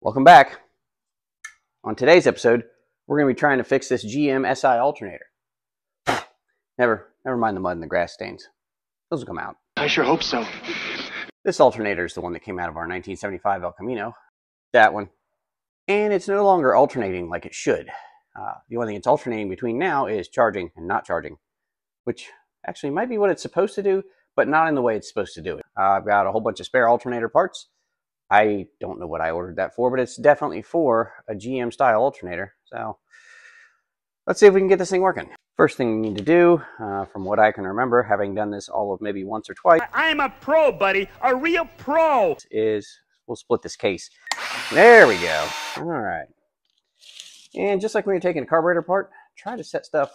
Welcome back. On today's episode, we're going to be trying to fix this GM SI alternator. Never, never mind the mud and the grass stains. Those will come out. I sure hope so. This alternator is the one that came out of our 1975 El Camino. That one. And it's no longer alternating like it should. Uh, the only thing it's alternating between now is charging and not charging, which actually might be what it's supposed to do, but not in the way it's supposed to do it. Uh, I've got a whole bunch of spare alternator parts. I don't know what I ordered that for, but it's definitely for a GM style alternator. So let's see if we can get this thing working. First thing we need to do, uh, from what I can remember, having done this all of maybe once or twice, I'm a pro, buddy. A real pro. is we'll split this case. There we go. All right. And just like when you're taking a carburetor apart, try to set stuff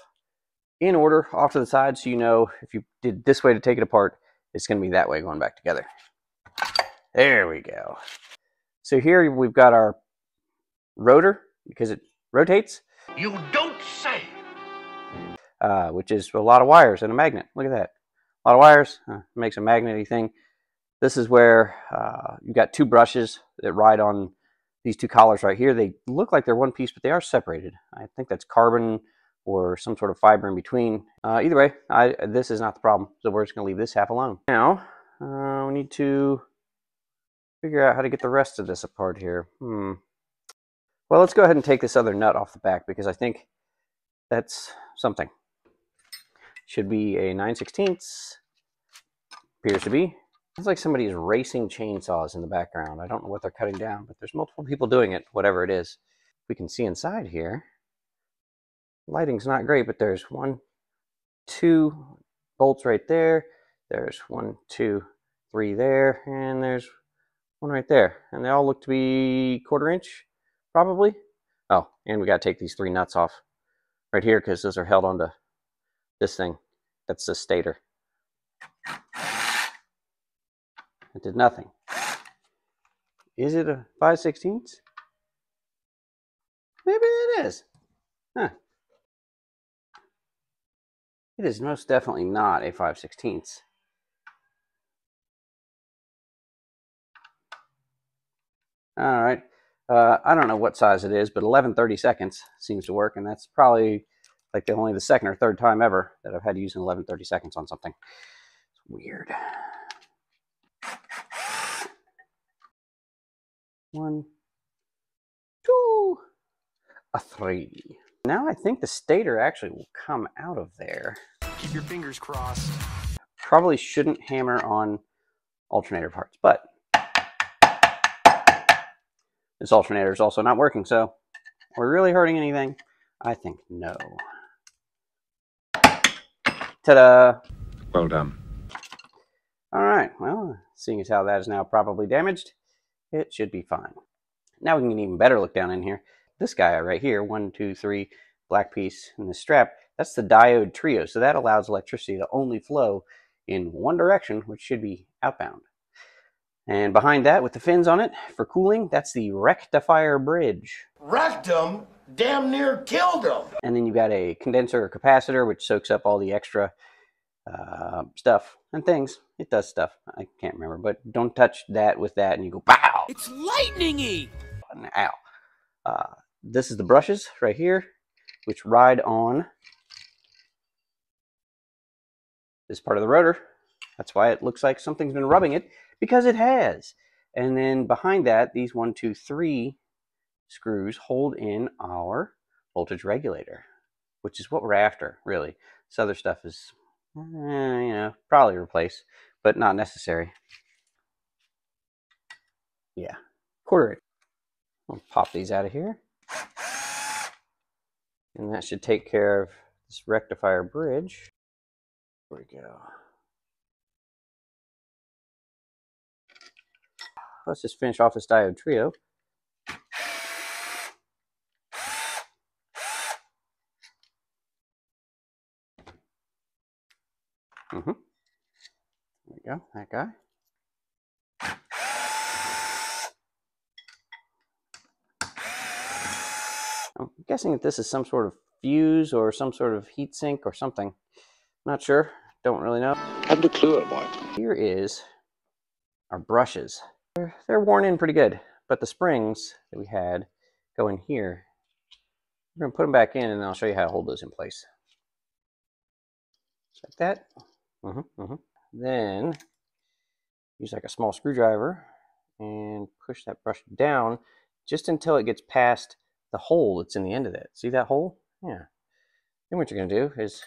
in order off to the side so you know if you did this way to take it apart, it's going to be that way going back together. There we go. So here we've got our rotor because it rotates, You don't say. uh, which is a lot of wires and a magnet. Look at that. A lot of wires uh, makes a magnety thing. This is where uh, you've got two brushes that ride on these two collars right here. They look like they're one piece, but they are separated. I think that's carbon or some sort of fiber in between. Uh, either way, I, this is not the problem, so we're just going to leave this half alone. Now, uh, we need to figure out how to get the rest of this apart here. Hmm. Well, let's go ahead and take this other nut off the back because I think that's something. Should be a 9 16 Appears to be. It's like somebody is racing chainsaws in the background. I don't know what they're cutting down, but there's multiple people doing it, whatever it is. We can see inside here. Lighting's not great, but there's one, two bolts right there. There's one, two, three there, and there's one right there. And they all look to be quarter inch, probably. Oh, and we got to take these three nuts off right here because those are held onto this thing. That's the stator. It did nothing. Is it a 5 16 Maybe it is. Huh. It is most definitely not a 5 16 All right. Uh, I don't know what size it is, but 11 30 seconds seems to work, and that's probably like the only the second or third time ever that I've had to use an 11 30 seconds on something. It's weird. One, two, a three. Now I think the stator actually will come out of there. Keep your fingers crossed. Probably shouldn't hammer on alternator parts, but this alternator is also not working, so we're really hurting anything? I think no. Ta-da! Well done. All right, well, seeing as how that is now probably damaged, it should be fine. Now we can get an even better look down in here. This guy right here, one, two, three, black piece, and the strap, that's the diode trio. So that allows electricity to only flow in one direction, which should be outbound. And behind that, with the fins on it for cooling, that's the rectifier bridge. wrecked him, damn near killed him. And then you've got a condenser or capacitor, which soaks up all the extra uh, stuff and things. It does stuff. I can't remember, but don't touch that with that, and you go, pow! It's lightningy. and ow. Uh, this is the brushes right here, which ride on this part of the rotor. That's why it looks like something's been rubbing it, because it has. And then behind that, these one, two, three screws hold in our voltage regulator, which is what we're after, really. This other stuff is, eh, you know, probably replace, but not necessary. Yeah, quarter it. I'll pop these out of here. And that should take care of this rectifier bridge. There we go. Let's just finish off this diode trio. Mm-hmm. There we go, that guy. I'm guessing that this is some sort of fuse or some sort of heat sink or something. Not sure. Don't really know. Haven't a clue, boy. Here is our brushes. They're, they're worn in pretty good, but the springs that we had go in here. We're going to put them back in and I'll show you how to hold those in place. Just like that. Mm -hmm, mm -hmm. Then use like a small screwdriver and push that brush down just until it gets past the hole that's in the end of that. See that hole? Yeah. Then what you're going to do is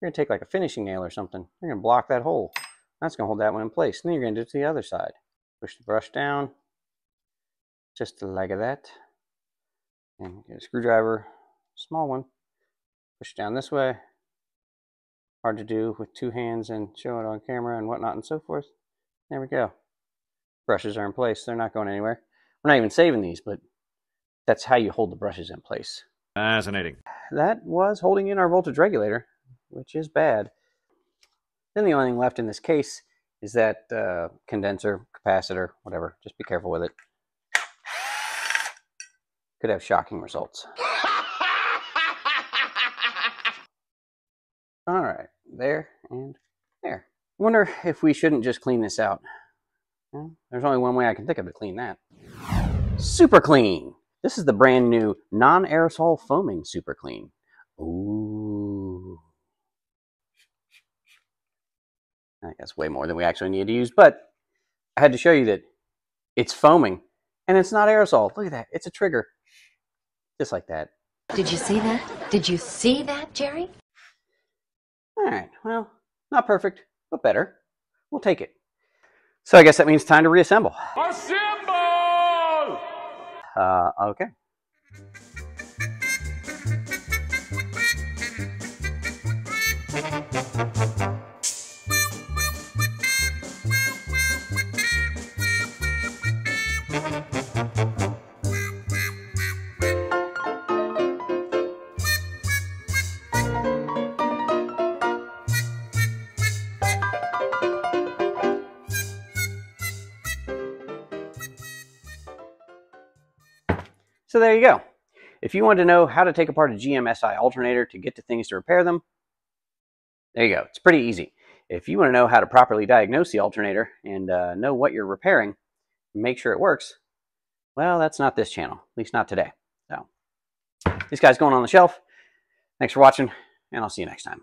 you're going to take like a finishing nail or something. You're going to block that hole. That's going to hold that one in place. And then you're going to do it to the other side. Push the brush down just like that. And get a screwdriver, small one. Push down this way. Hard to do with two hands and show it on camera and whatnot and so forth. There we go. Brushes are in place. They're not going anywhere. We're not even saving these, but that's how you hold the brushes in place. Fascinating. That was holding in our voltage regulator, which is bad. Then the only thing left in this case is that uh, condenser, capacitor, whatever. Just be careful with it. Could have shocking results. All right, there and there. Wonder if we shouldn't just clean this out. Well, there's only one way I can think of to clean that. Super Clean. This is the brand new non-aerosol foaming Super Clean. Ooh. I think that's way more than we actually need to use, but I had to show you that it's foaming and it's not aerosol. Look at that. It's a trigger. Just like that. Did you see that? Did you see that, Jerry? All right. Well, not perfect, but better. We'll take it. So I guess that means time to reassemble. Uh, okay. So there you go. If you want to know how to take apart a GMSI alternator to get to things to repair them, there you go. It's pretty easy. If you want to know how to properly diagnose the alternator and uh, know what you're repairing, make sure it works, well, that's not this channel, at least not today. So, this guy's going on the shelf. Thanks for watching, and I'll see you next time.